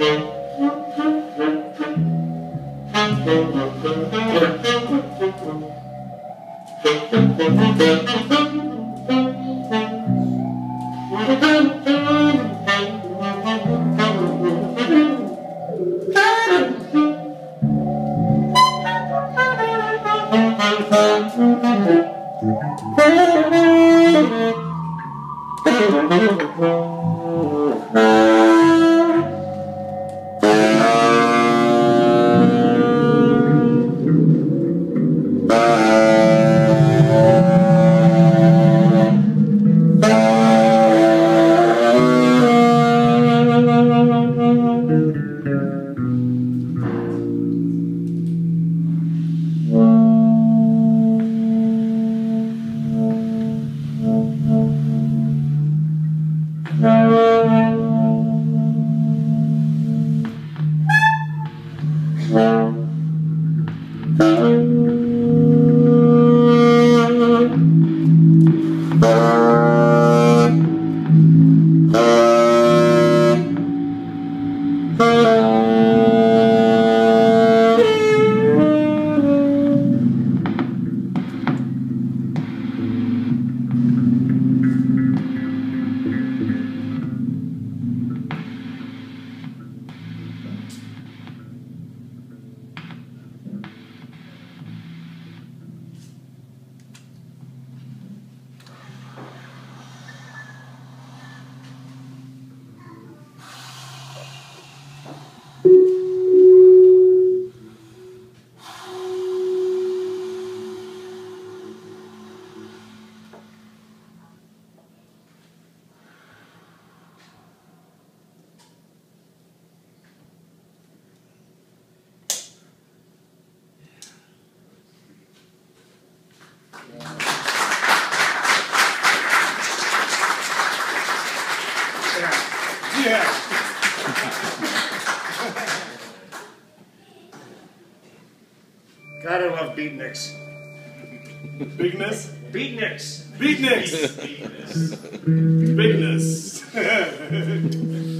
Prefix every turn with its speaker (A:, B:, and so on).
A: Thank you. Bye. Yeah. God, I love beatniks.
B: Bigness?
A: Beatniks.
B: Beatniks! Bigness.